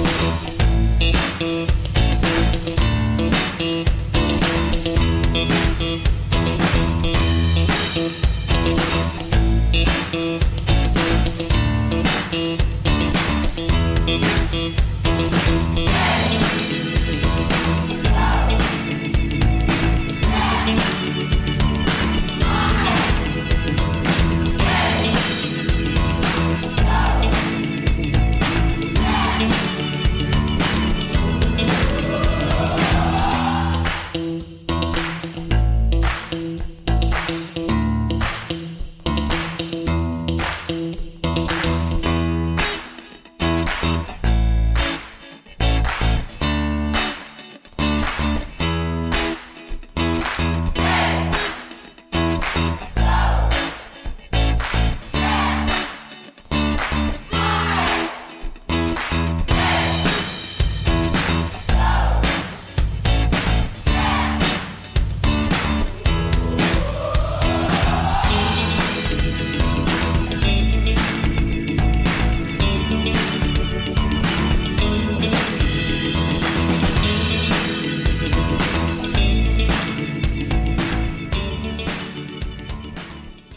Yeah.